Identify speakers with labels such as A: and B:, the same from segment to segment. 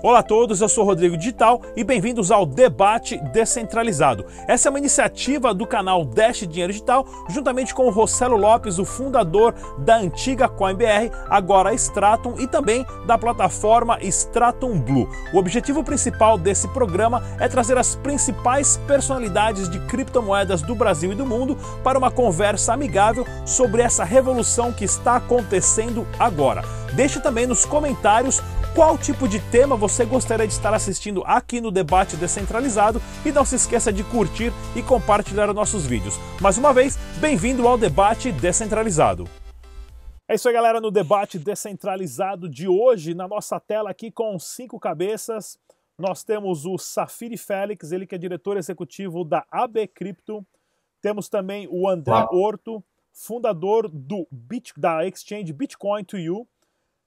A: Olá a todos, eu sou Rodrigo Digital e bem-vindos ao Debate Descentralizado. Essa é uma iniciativa do canal Dash Dinheiro Digital, juntamente com o Rossello Lopes, o fundador da antiga CoinBR, agora Stratum, e também da plataforma Stratum Blue. O objetivo principal desse programa é trazer as principais personalidades de criptomoedas do Brasil e do mundo para uma conversa amigável sobre essa revolução que está acontecendo agora. Deixe também nos comentários qual tipo de tema você gostaria de estar assistindo aqui no Debate Descentralizado e não se esqueça de curtir e compartilhar nossos vídeos. Mais uma vez, bem-vindo ao Debate Descentralizado. É isso aí, galera, no Debate Descentralizado de hoje, na nossa tela aqui com cinco cabeças, nós temos o Safiri Félix, ele que é diretor executivo da AB Crypto. Temos também o André ah. Horto, fundador do Bit, da exchange Bitcoin to You.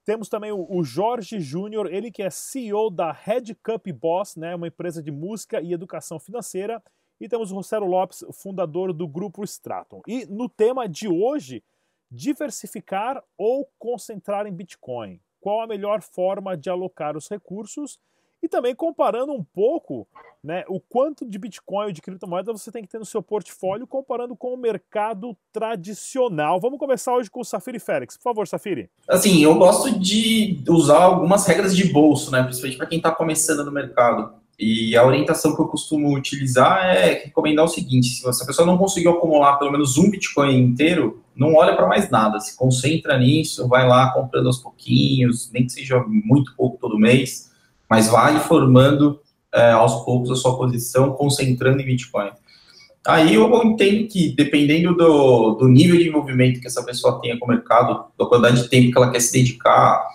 A: Temos também o, Jorge Júnior, ele que é CEO da Red Cup Boss, né, uma empresa de música e educação financeira. E temos o Rossello Lopes, fundador do grupo Stratum. E no tema de hoje, diversificar ou concentrar em Bitcoin. Qual a melhor forma de alocar os recursos e também comparando um pouco né, o quanto de Bitcoin ou de criptomoeda você tem que ter no seu portfólio, comparando com o mercado tradicional. Vamos começar hoje com o Safiri Félix. Por favor, Safiri.
B: Assim, eu gosto de usar algumas regras de bolso, né, principalmente para quem está começando no mercado. E a orientação que eu costumo utilizar é recomendar o seguinte: se a pessoa não conseguiu acumular pelo menos um Bitcoin inteiro, não olha para mais nada, se concentra nisso, vai lá comprando aos pouquinhos, nem que seja muito pouco todo mês mas vai formando é, aos poucos a sua posição, concentrando em Bitcoin. Aí eu entendo que, dependendo do, do nível de envolvimento que essa pessoa tenha com o mercado, da quantidade de tempo que ela quer se dedicar,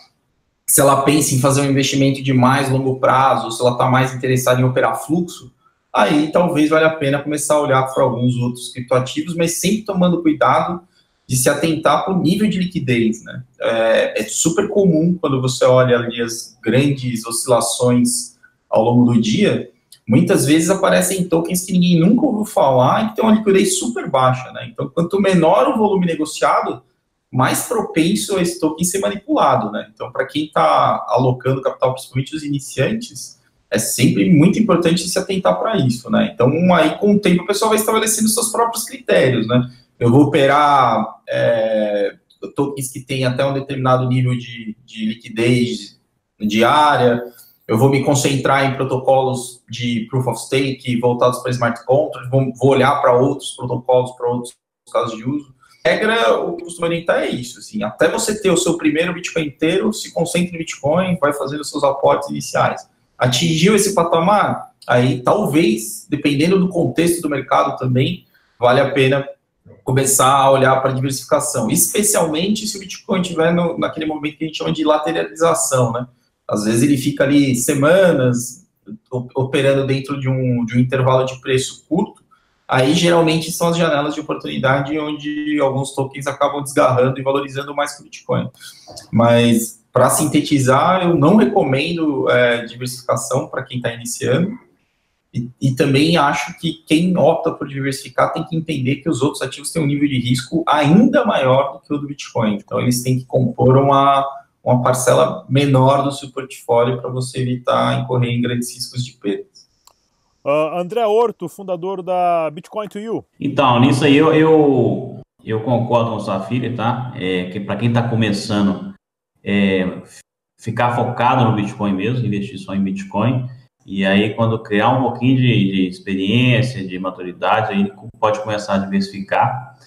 B: se ela pensa em fazer um investimento de mais longo prazo, se ela está mais interessada em operar fluxo, aí talvez valha a pena começar a olhar para alguns outros criptoativos, mas sempre tomando cuidado de se atentar para o nível de liquidez, né? É, é, super comum quando você olha ali as grandes oscilações ao longo do dia, muitas vezes aparecem tokens que ninguém nunca ouviu falar e que tem uma liquidez super baixa, né? Então, quanto menor o volume negociado, mais propenso a esse token ser manipulado, né? Então, para quem está alocando capital, principalmente os iniciantes, é sempre muito importante se atentar para isso, né? Então, aí com o tempo o pessoal vai estabelecendo seus próprios critérios, né? Eu vou operar é, tokens que tem até um determinado nível de, de liquidez diária, eu vou me concentrar em protocolos de proof of stake voltados para smart contracts, vou, vou olhar para outros protocolos, para outros casos de uso. Regra, o que costumo orientar é isso, assim, até você ter o seu primeiro Bitcoin inteiro, se concentre em Bitcoin, vai fazendo seus aportes iniciais. Atingiu esse patamar, aí talvez, dependendo do contexto do mercado também, vale a pena começar a olhar para diversificação, especialmente se o Bitcoin estiver naquele momento que a gente chama de lateralização, né? Às vezes ele fica ali semanas operando dentro de um, de um intervalo de preço curto, aí geralmente são as janelas de oportunidade onde alguns tokens acabam desgarrando e valorizando mais que o Bitcoin. Mas, para sintetizar, eu não recomendo é, diversificação para quem está iniciando, e, e, também acho que quem opta por diversificar tem que entender que os outros ativos têm um nível de risco ainda maior do que o do Bitcoin. Então, eles têm que compor uma, uma parcela menor do seu portfólio para você evitar incorrer em grandes riscos de perdas.
A: Uh, André Horto, fundador da Bitcoin to You.
C: Então, nisso aí eu, eu, eu concordo com o Safira, tá? É, que para quem está começando, é, ficar focado no Bitcoin mesmo, investir só em Bitcoin. E aí, quando criar um pouquinho de, de experiência, de maturidade, aí pode começar a diversificar.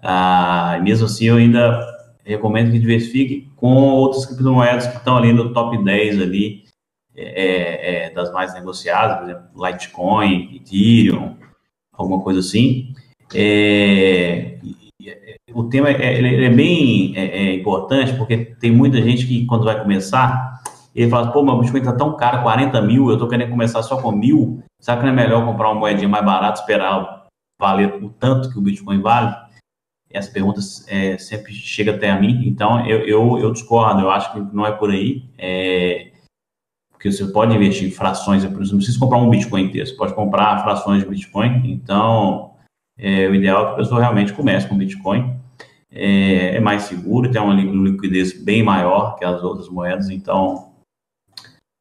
C: Ah, mesmo assim, eu ainda recomendo que diversifique com outras criptomoedas que estão ali no top 10 ali, é, é, é, das mais negociadas, por exemplo, Litecoin, Ethereum, alguma coisa assim. É, o tema é, é bem é, é, importante porque tem muita gente que, quando vai começar, ele fala, pô, meu Bitcoin tá tão caro, 40 mil, eu tô querendo começar só com mil, será que não é melhor comprar uma moedinha mais barata, esperar valer o tanto que o Bitcoin vale? Essa pergunta é, sempre chega até a mim, então eu, eu, eu, discordo, eu acho que não é por aí, é, porque você pode investir em frações, você não precisa comprar um Bitcoin inteiro, você pode comprar frações de Bitcoin, então é, o ideal é que a pessoa realmente comece com Bitcoin, é, é mais seguro, tem uma liquidez bem maior que as outras moedas, então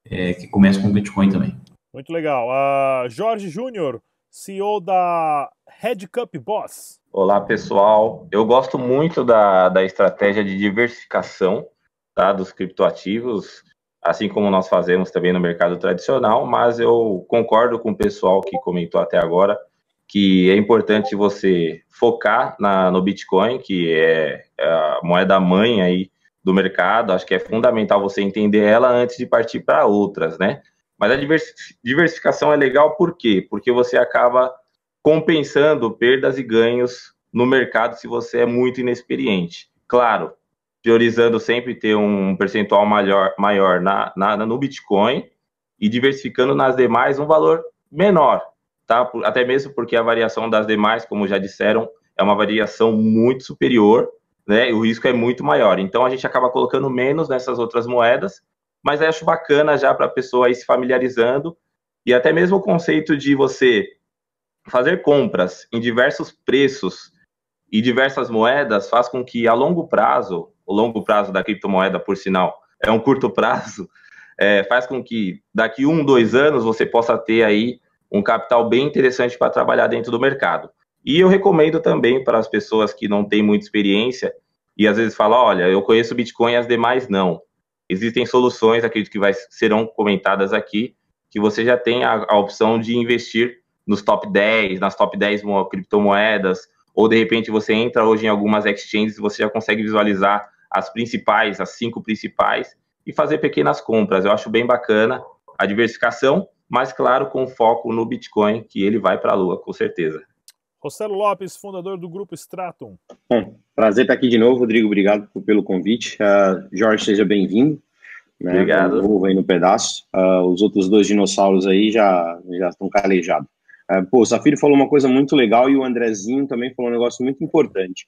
C: é, que comece com Bitcoin também.
A: Muito legal. Uh, Jorge Júnior, CEO da Red Cup Boss.
D: Olá, pessoal. Eu gosto muito da, da estratégia de diversificação tá, dos criptoativos, assim como nós fazemos também no mercado tradicional, mas eu concordo com o pessoal que comentou até agora que é importante você focar na, no Bitcoin, que é, é a moeda mãe aí do mercado. Acho que é fundamental você entender ela antes de partir para outras, né? Mas a diversificação é legal por quê? Porque você acaba compensando perdas e ganhos no mercado se você é muito inexperiente. Claro, priorizando sempre ter um percentual maior, maior na, na, no Bitcoin e diversificando nas demais um valor menor, tá? Até mesmo porque a variação das demais, como já disseram, é uma variação muito superior, né? O risco é muito maior. Então a gente acaba colocando menos nessas outras moedas, mas acho bacana já para a pessoa ir se familiarizando e até mesmo o conceito de você fazer compras em diversos preços e diversas moedas faz com que a longo prazo, o longo prazo da criptomoeda, por sinal, é um curto prazo, é, faz com que daqui um, dois anos você possa ter aí um capital bem interessante para trabalhar dentro do mercado. E eu recomendo também para as pessoas que não têm muita experiência e às vezes falam, olha, eu conheço Bitcoin e as demais não. Existem soluções, acredito que vai, serão comentadas aqui, que você já tem a, a opção de investir nos top 10, nas top 10 criptomoedas, ou de repente você entra hoje em algumas exchanges e você já consegue visualizar as principais, as cinco principais, e fazer pequenas compras. Eu acho bem bacana a diversificação, mas claro, com foco no Bitcoin, que ele vai para a lua, com certeza.
A: Rossello Lopes, fundador do grupo Stratum.
E: Bom, prazer estar aqui de novo, Rodrigo. Obrigado pelo convite. Uh, Jorge, seja bem-vindo.
D: Né, Obrigado.
E: Novo aí no pedaço. Uh, os outros dois dinossauros aí já, já estão calejados. Uh, pô, o Safiro falou uma coisa muito legal e o Andrezinho também falou um negócio muito importante.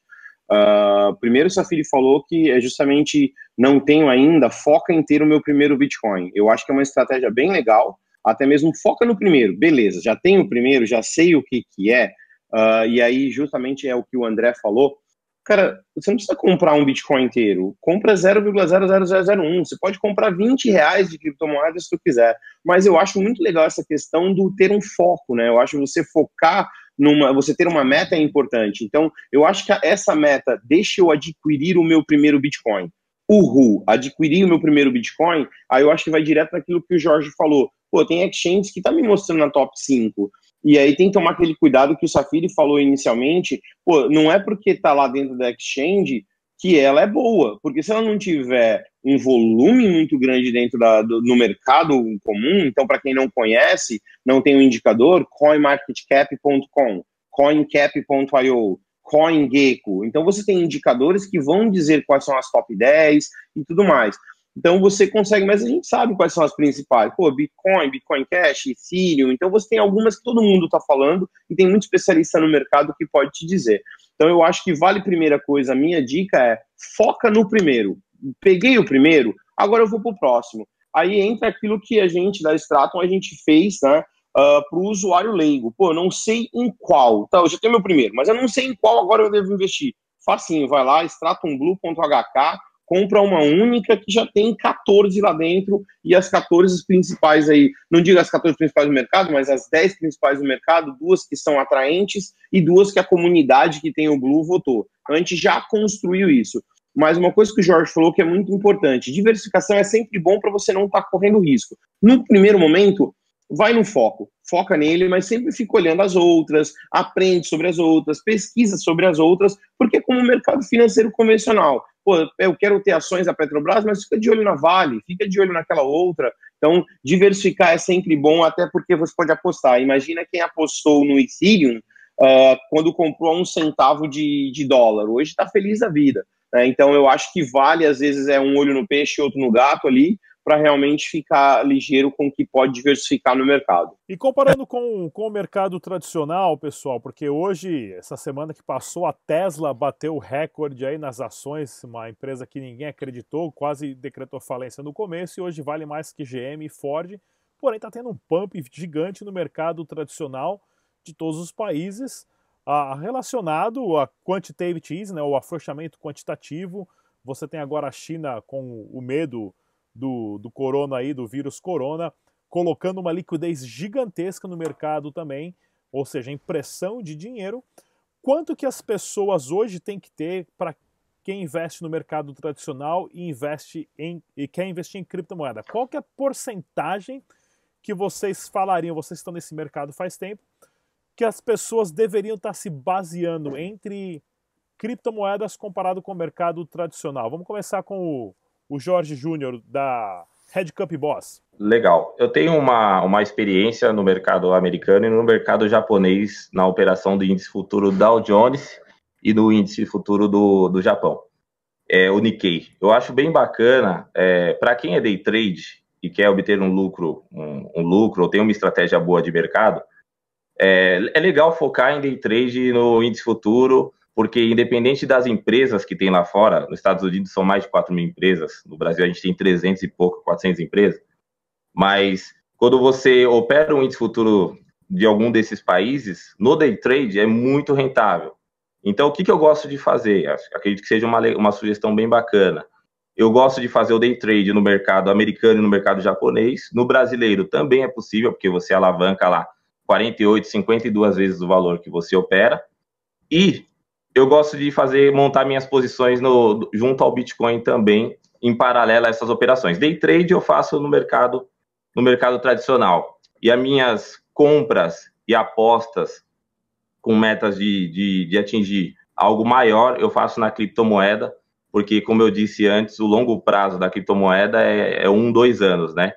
E: Uh, primeiro, o Safiri falou que é justamente não tenho ainda, foca em ter o meu primeiro Bitcoin. Eu acho que é uma estratégia bem legal, até mesmo foca no primeiro. Beleza, já tenho o primeiro, já sei o que, que é, uh, e aí justamente é o que o André falou. Cara, você não precisa comprar um Bitcoin inteiro. Compra 0,00001. Você pode comprar 20 reais de criptomoedas se tu quiser. Mas eu acho muito legal essa questão do ter um foco, né? Eu acho você focar numa. Você ter uma meta é importante. Então, eu acho que essa meta, deixa eu adquirir o meu primeiro Bitcoin. Uhul, adquirir o meu primeiro Bitcoin, aí eu acho que vai direto naquilo que o Jorge falou. Pô, tem exchanges que tá me mostrando na top 5. E aí tem que tomar aquele cuidado que o Safiri falou inicialmente. Pô, não é porque está lá dentro da exchange que ela é boa, porque se ela não tiver um volume muito grande dentro da, do, no mercado comum, então para quem não conhece, não tem um indicador, coinmarketcap.com, coincap.io, CoinGecko. Então você tem indicadores que vão dizer quais são as top 10 e tudo mais. Então você consegue, mas a gente sabe quais são as principais. Pô, Bitcoin, Bitcoin Cash, Ethereum. Então você tem algumas que todo mundo está falando e tem muito especialista no mercado que pode te dizer. Então eu acho que vale primeira coisa. A minha dica é foca no primeiro. Peguei o primeiro, agora eu vou para o próximo. Aí entra aquilo que a gente da Stratum a gente fez, né? Uh, para o usuário leigo. Pô, eu não sei em qual. Tá, eu já tenho meu primeiro, mas eu não sei em qual agora eu devo investir. Facinho, vai lá, stratumblue.hk compra uma única que já tem 14 lá dentro e as 14 principais aí, não digo as 14 principais do mercado, mas as 10 principais do mercado, duas que são atraentes e duas que a comunidade que tem o Blue votou. Então a gente já construiu isso. Mas uma coisa que o Jorge falou que é muito importante, diversificação é sempre bom para você não estar tá correndo risco. No primeiro momento, vai no foco, foca nele, mas sempre fica olhando as outras, aprende sobre as outras, pesquisa sobre as outras, porque é como o mercado financeiro convencional, pô, eu quero ter ações da Petrobras, mas fica de olho na Vale, fica de olho naquela outra. Então, diversificar é sempre bom, até porque você pode apostar. Imagina quem apostou no Ethereum uh, quando comprou um centavo de, de dólar. Hoje está feliz da vida. Né? Então, eu acho que vale, às vezes, é um olho no peixe e outro no gato ali, para realmente ficar ligeiro com o que pode diversificar no mercado.
A: E comparando com, com o mercado tradicional, pessoal, porque hoje, essa semana que passou, a Tesla bateu o recorde aí nas ações, uma empresa que ninguém acreditou, quase decretou falência no começo e hoje vale mais que GM e Ford, porém está tendo um pump gigante no mercado tradicional de todos os países, ah, relacionado a quantitative easing, né, o afrouxamento quantitativo. Você tem agora a China com o medo do, do corona aí, do vírus corona, colocando uma liquidez gigantesca no mercado também, ou seja, impressão de dinheiro. Quanto que as pessoas hoje têm que ter para quem investe no mercado tradicional e investe em e quer investir em criptomoeda? Qual que é a porcentagem que vocês falariam, vocês estão nesse mercado faz tempo, que as pessoas deveriam estar se baseando entre criptomoedas comparado com o mercado tradicional? Vamos começar com o, o Jorge Júnior da Red Cup Boss.
D: Legal. Eu tenho uma, uma experiência no mercado americano e no mercado japonês na operação do índice futuro Dow Jones e do índice futuro do, do Japão, é, o Nikkei. Eu acho bem bacana, é, para quem é day trade e quer obter um lucro, um, um, lucro ou tem uma estratégia boa de mercado, é, é legal focar em day trade no índice futuro, porque independente das empresas que tem lá fora, nos Estados Unidos são mais de 4 mil empresas, no Brasil a gente tem 300 e pouco, 400 empresas, mas quando você opera um índice futuro de algum desses países, no day trade é muito rentável. Então, o que, que eu gosto de fazer? Acredito que seja uma, uma sugestão bem bacana. Eu gosto de fazer o day trade no mercado americano e no mercado japonês. No brasileiro também é possível, porque você alavanca lá 48, 52 vezes o valor que você opera. E eu gosto de fazer, montar minhas posições no, junto ao Bitcoin também, em paralelo a essas operações. Day trade eu faço no mercado, no mercado tradicional. E as minhas compras e apostas com metas de, de, de atingir algo maior, eu faço na criptomoeda, porque, como eu disse antes, o longo prazo da criptomoeda é, é um, dois anos, né?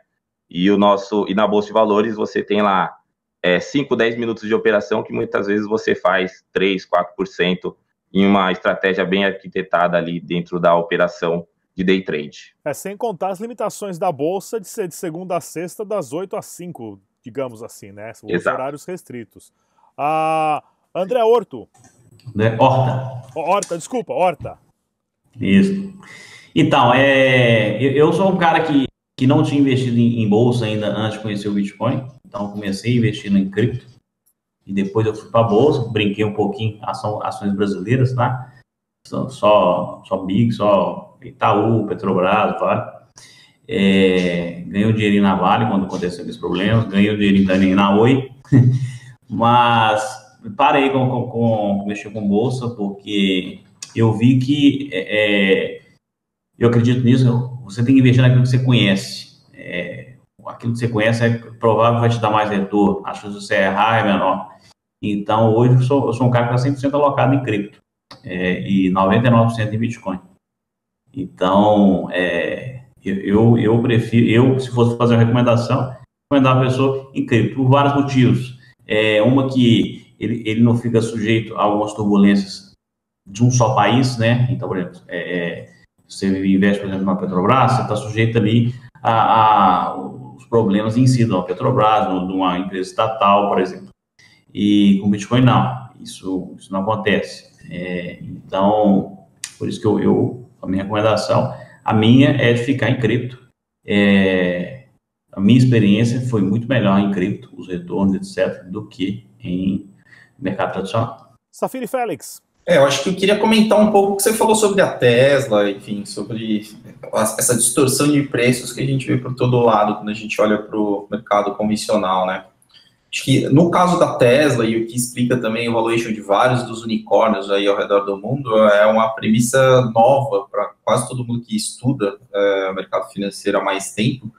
D: E o nosso e na bolsa de valores você tem lá é, 5, 10 minutos de operação que muitas vezes você faz 3, 4% em uma estratégia bem arquitetada ali dentro da operação de day trade.
A: É sem contar as limitações da bolsa de ser de segunda a sexta das 8 às 5, digamos assim, né? Os Exato. horários restritos. Ah, André Horto.
C: André Horta.
A: Horta, desculpa, Horta.
C: Isso. Então, é, eu sou um cara que, que não tinha investido em, em bolsa ainda antes de conhecer o Bitcoin. Então, comecei investindo em cripto. E depois eu fui para a bolsa, brinquei um pouquinho ação, ações brasileiras, tá? Só, só, só Big, só Itaú, Petrobras, Vale. É, ganhei um dinheirinho na Vale quando aconteceu esses problemas, ganhei um dinheirinho também na Oi. Mas parei com, com, com mexer com bolsa porque eu vi que é, é, eu acredito nisso. Você tem que investir naquilo que você conhece. É, aquilo que você conhece é provável que vai te dar mais retorno. A chance de você errar é menor. Então, hoje eu sou, eu sou um cara que está 100% alocado em cripto é, e 99% em Bitcoin. Então, é, eu, eu prefiro, eu, se fosse fazer uma recomendação, recomendar a pessoa em cripto por vários motivos. É, uma que ele, ele não fica sujeito a algumas turbulências de um só país, né? Então, por exemplo, é, é você investe, por exemplo, na Petrobras, você está sujeito ali a, a, os problemas em si de uma Petrobras, de uma empresa estatal, por exemplo. E com Bitcoin, não. Isso, isso não acontece. É, então, por isso que eu, eu, a minha recomendação, a minha é de ficar em cripto. É, a minha experiência foi muito melhor em cripto, os retornos, etc., do que em mercado tradicional.
A: Safiri Félix,
B: é, eu acho que eu queria comentar um pouco o que você falou sobre a Tesla, enfim, sobre essa distorção de preços que a gente vê por todo lado quando a gente olha para o mercado convencional, né? Acho que no caso da Tesla, e o que explica também o valuation de vários dos unicórnios aí ao redor do mundo, é uma premissa nova para quase todo mundo que estuda é, mercado financeiro há mais tempo,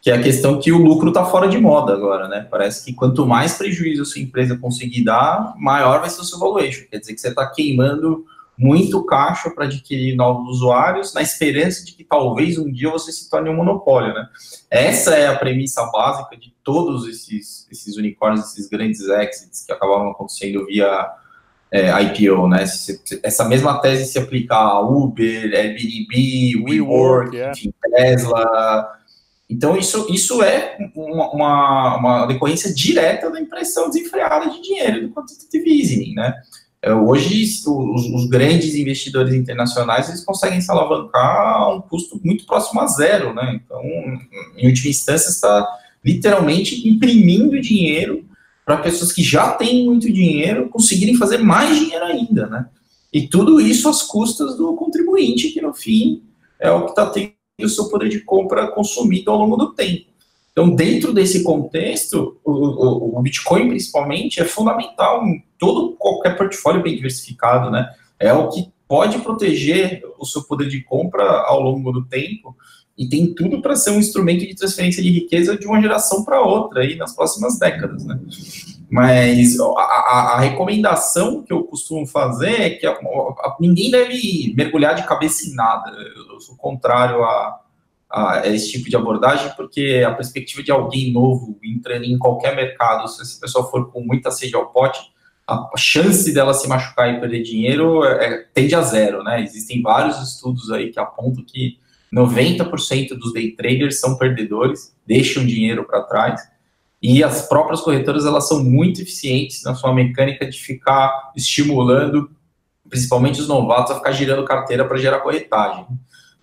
B: que é a questão que o lucro está fora de moda agora, né? Parece que quanto mais prejuízo a sua empresa conseguir dar, maior vai ser o seu valuation. Quer dizer que você está queimando muito caixa para adquirir novos usuários, na esperança de que talvez um dia você se torne um monopólio, né? Essa é a premissa básica de todos esses, esses unicórnios, esses grandes exits que acabavam acontecendo via é, IPO, né? Essa mesma tese se aplica a Uber, Airbnb, WeWork, yeah. enfim, Tesla, então, isso, isso é uma, uma, uma, decorrência direta da impressão desenfreada de dinheiro do quantitative easing, né? É, hoje, os, os, grandes investidores internacionais, eles conseguem se alavancar a um custo muito próximo a zero, né? Então, em última instância, está literalmente imprimindo dinheiro para pessoas que já têm muito dinheiro conseguirem fazer mais dinheiro ainda, né? E tudo isso às custas do contribuinte, que no fim é o que está tendo o seu poder de compra consumido ao longo do tempo. Então, dentro desse contexto, o, o, o Bitcoin, principalmente, é fundamental em todo qualquer portfólio bem diversificado, né? É o que pode proteger o seu poder de compra ao longo do tempo e tem tudo para ser um instrumento de transferência de riqueza de uma geração para outra aí nas próximas décadas, né? Mas a, a, a, recomendação que eu costumo fazer é que a, ninguém deve mergulhar de cabeça em nada. Eu sou contrário a, a, esse tipo de abordagem, porque a perspectiva de alguém novo entrando em qualquer mercado, se essa pessoa for com muita sede ao pote, a chance dela se machucar e perder dinheiro é, tende a zero, né? Existem vários estudos aí que apontam que 90% dos day traders são perdedores, deixam dinheiro para trás. E as próprias corretoras elas são muito eficientes na sua mecânica de ficar estimulando, principalmente os novatos, a ficar girando carteira para gerar corretagem.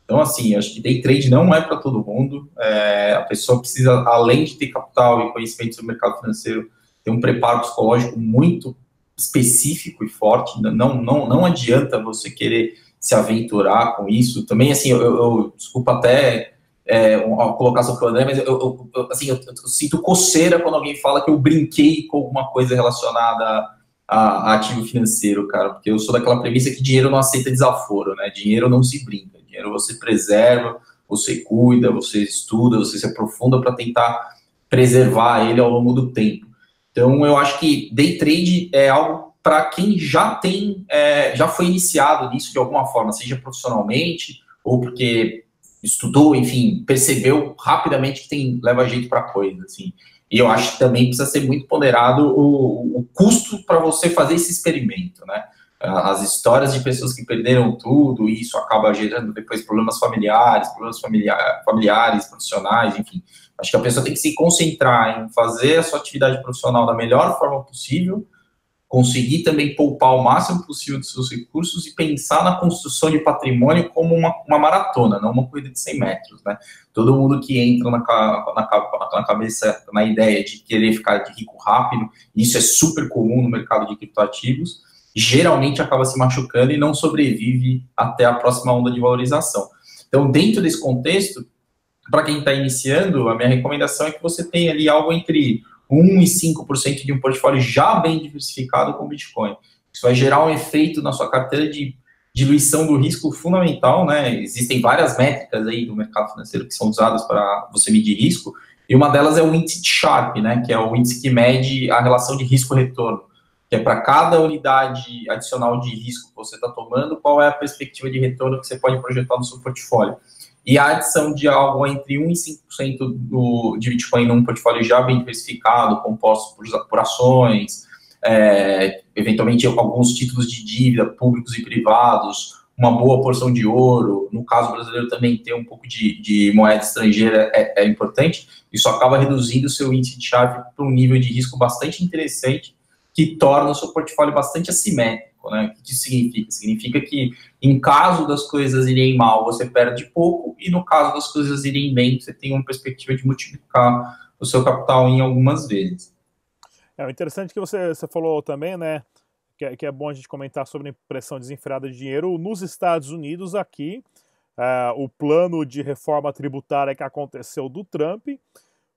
B: Então, assim, acho que day trade não é para todo mundo. É, a pessoa precisa, além de ter capital e conhecimento sobre o mercado financeiro, ter um preparo psicológico muito específico e forte. Não, não, não adianta você querer se aventurar com isso. Também, assim, eu, eu desculpa até é, uma colocação para o André, mas eu, eu, eu assim, eu, sinto coceira quando alguém fala que eu brinquei com alguma coisa relacionada a, ativo financeiro, cara, porque eu sou daquela premissa que dinheiro não aceita desaforo, né? Dinheiro não se brinca, dinheiro você preserva, você cuida, você estuda, você se aprofunda para tentar preservar ele ao longo do tempo. Então, eu acho que day trade é algo para quem já tem, é, já foi iniciado nisso de alguma forma, seja profissionalmente ou porque estudou, enfim, percebeu rapidamente que tem leva jeito para coisa, assim. E eu acho que também precisa ser muito ponderado o, o custo para você fazer esse experimento, né? As histórias de pessoas que perderam tudo, e isso acaba gerando depois problemas familiares, problemas familiar, familiares, profissionais, enfim. Acho que a pessoa tem que se concentrar em fazer a sua atividade profissional da melhor forma possível, conseguir também poupar o máximo possível dos seus recursos e pensar na construção de patrimônio como uma, uma maratona, não uma corrida de 100 metros, né? Todo mundo que entra na, na, na cabeça, na ideia de querer ficar de rico rápido, isso é super comum no mercado de criptoativos, geralmente acaba se machucando e não sobrevive até a próxima onda de valorização. Então, dentro desse contexto, para quem está iniciando, a minha recomendação é que você tenha ali algo entre 1 e 5% de um portfólio já bem diversificado com Bitcoin. Isso vai gerar um efeito na sua carteira de diluição do risco fundamental, né? Existem várias métricas aí do mercado financeiro que são usadas para você medir risco, e uma delas é o índice Sharp, né? Que é o índice que mede a relação de risco-retorno, que é para cada unidade adicional de risco que você está tomando, qual é a perspectiva de retorno que você pode projetar no seu portfólio e a adição de algo entre 1% e 5% do, de Bitcoin num portfólio já bem diversificado, composto por, por ações, é, eventualmente alguns títulos de dívida públicos e privados, uma boa porção de ouro, no caso brasileiro também ter um pouco de, de moeda estrangeira é, é, importante, isso acaba reduzindo o seu índice de chave para um nível de risco bastante interessante, que torna o seu portfólio bastante assimétrico. Né? O que isso significa? Significa que, em caso das coisas irem mal, você perde pouco, e no caso das coisas irem bem, você tem uma perspectiva de multiplicar o seu capital em algumas vezes.
A: É interessante que você, você falou também, né? Que é, que é bom a gente comentar sobre a impressão desenfreada de dinheiro. Nos Estados Unidos, aqui, é, o plano de reforma tributária que aconteceu do Trump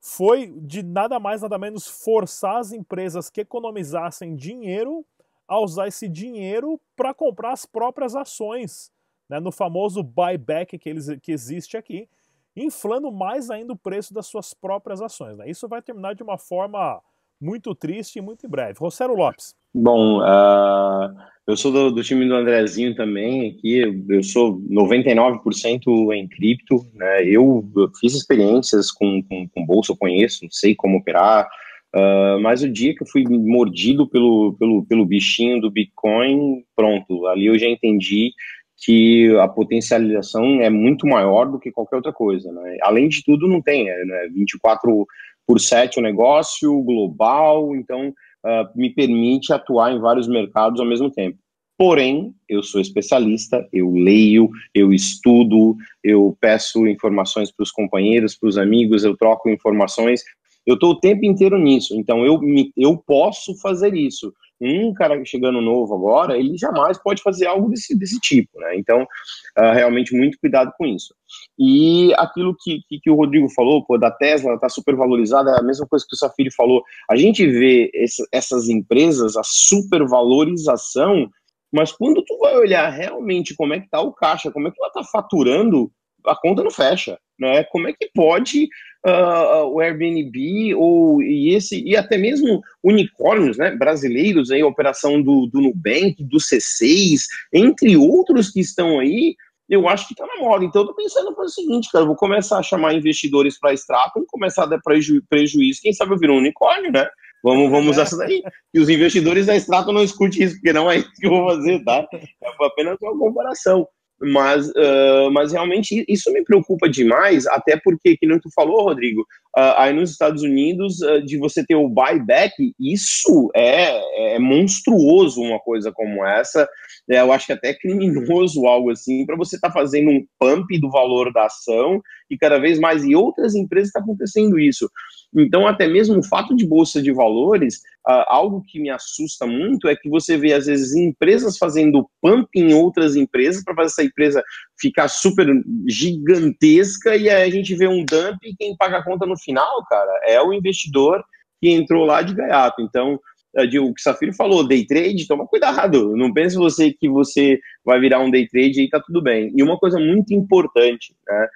A: foi de nada mais, nada menos forçar as empresas que economizassem dinheiro a usar esse dinheiro para comprar as próprias ações, né, no famoso buyback que, eles, que existe aqui, inflando mais ainda o preço das suas próprias ações. Né? Isso vai terminar de uma forma muito triste e muito em breve. Rosero Lopes.
E: Bom, uh, eu sou do, do, time do Andrezinho também aqui, eu sou 99% em cripto, né? eu, eu fiz experiências com, com, com bolsa, eu conheço, sei como operar, Uh, mas o dia que eu fui mordido pelo, pelo, pelo bichinho do Bitcoin, pronto, ali eu já entendi que a potencialização é muito maior do que qualquer outra coisa. Né? Além de tudo, não tem, é, né? 24 por 7 o negócio, global, então uh, me permite atuar em vários mercados ao mesmo tempo. Porém, eu sou especialista, eu leio, eu estudo, eu peço informações para os companheiros, para os amigos, eu troco informações eu estou o tempo inteiro nisso, então eu, me, eu posso fazer isso. Um cara chegando novo agora, ele jamais pode fazer algo desse, desse tipo, né? Então, uh, realmente, muito cuidado com isso. E aquilo que, que, que, o Rodrigo falou, pô, da Tesla, tá super valorizada, é a mesma coisa que o Safiri falou. A gente vê esse, essas empresas, a supervalorização, mas quando tu vai olhar realmente como é que tá o caixa, como é que ela tá faturando, a conta não fecha, né? Como é que pode uh, o Airbnb ou e esse e até mesmo unicórnios, né? Brasileiros aí, operação do, do Nubank, do C6, entre outros que estão aí, eu acho que está na moda. Então, eu tô pensando no seguinte, cara, vou começar a chamar investidores para Stratum, começar a dar preju prejuízo, quem sabe eu viro um unicórnio, né? Vamos, vamos usar essa daí. E os investidores da Stratum não escutem isso, porque não é isso que eu vou fazer, tá? É apenas uma comparação. Mas, uh, mas realmente isso me preocupa demais, até porque, que não tu falou, Rodrigo, uh, aí nos Estados Unidos, uh, de você ter o buyback, isso é, é monstruoso uma coisa como essa. É, eu acho que até criminoso algo assim, para você estar tá fazendo um pump do valor da ação e cada vez mais, e outras empresas está acontecendo isso. Então, até mesmo o fato de bolsa de valores, uh, algo que me assusta muito é que você vê, às vezes, empresas fazendo pump em outras empresas para fazer essa empresa ficar super gigantesca e aí a gente vê um dump e quem paga a conta no final, cara, é o investidor que entrou lá de gaiato. Então, uh, de, o que o Safiro falou, day trade, toma cuidado. Não pense você que você vai virar um day trade e tá tudo bem. E uma coisa muito importante, né?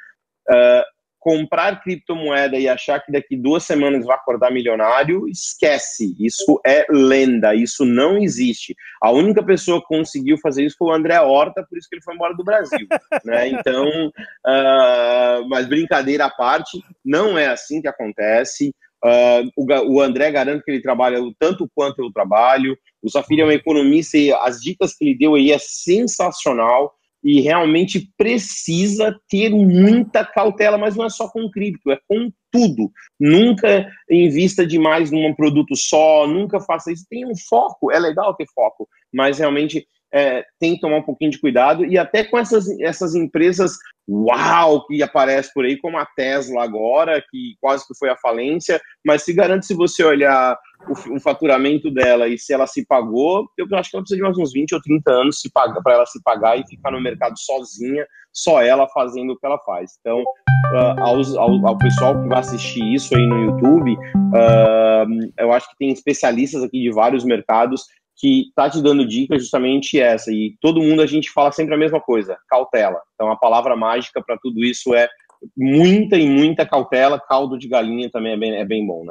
E: Uh, comprar criptomoeda e achar que daqui duas semanas vai acordar milionário, esquece. Isso é lenda, isso não existe. A única pessoa que conseguiu fazer isso foi o André Horta, por isso que ele foi embora do Brasil. né? Então, uh, mas brincadeira à parte, não é assim que acontece. Uh, o, o, André garante que ele trabalha o tanto quanto eu trabalho. O Safiri é um economista e as dicas que ele deu aí é sensacional e realmente precisa ter muita cautela, mas não é só com cripto, é com tudo. Nunca invista demais num produto só, nunca faça isso. Tem um foco, é legal ter foco, mas realmente é, tem que tomar um pouquinho de cuidado e até com essas, essas empresas uau que aparece por aí, como a Tesla agora, que quase que foi a falência, mas se garante se você olhar o, o, faturamento dela e se ela se pagou, eu acho que ela precisa de mais uns 20 ou 30 anos para ela se pagar e ficar no mercado sozinha, só ela fazendo o que ela faz. Então, uh, aos, ao, ao, pessoal que vai assistir isso aí no YouTube, uh, eu acho que tem especialistas aqui de vários mercados que tá te dando dica justamente essa. E todo mundo a gente fala sempre a mesma coisa, cautela. Então a palavra mágica para tudo isso é muita e muita cautela. Caldo de galinha também é bem, é bem bom, né?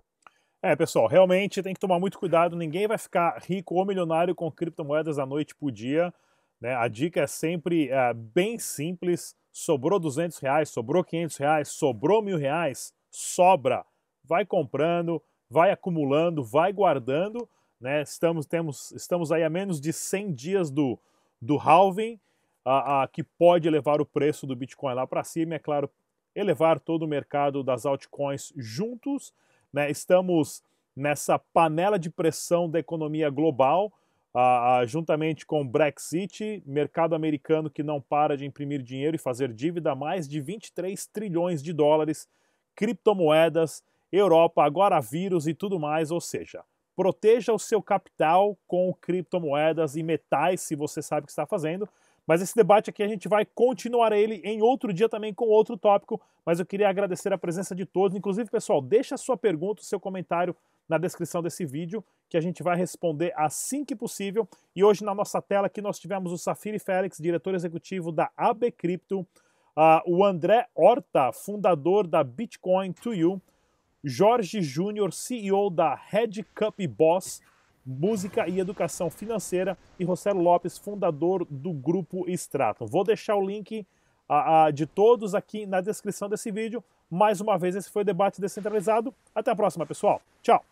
A: É, pessoal, realmente tem que tomar muito cuidado. Ninguém vai ficar rico ou milionário com criptomoedas da noite por dia. Né? A dica é sempre é, bem simples. Sobrou 200 reais, sobrou 500 reais, sobrou mil reais, sobra. Vai comprando, vai acumulando, vai guardando. Né? Estamos, temos, estamos aí a menos de 100 dias do, do halving, a, a, que pode elevar o preço do Bitcoin lá para cima. É claro, elevar todo o mercado das altcoins juntos né? Estamos nessa panela de pressão da economia global, juntamente com o Brexit, mercado americano que não para de imprimir dinheiro e fazer dívida, mais de 23 trilhões de dólares, criptomoedas, Europa, agora vírus e tudo mais, ou seja, proteja o seu capital com criptomoedas e metais, se você sabe o que está fazendo, mas esse debate aqui a gente vai continuar ele em outro dia também com outro tópico. Mas eu queria agradecer a presença de todos. Inclusive, pessoal, deixa a sua pergunta, o seu comentário na descrição desse vídeo, que a gente vai responder assim que possível. E hoje na nossa tela aqui nós tivemos o Safiri Félix, diretor executivo da AB Crypto, uh, o André Horta, fundador da Bitcoin to You, Jorge Júnior, CEO da Red Cup Boss, Música e Educação Financeira, e Rossello Lopes, fundador do Grupo Stratum. Vou deixar o link a, a, de todos aqui na descrição desse vídeo. Mais uma vez, esse foi o Debate Descentralizado. Até a próxima, pessoal. Tchau!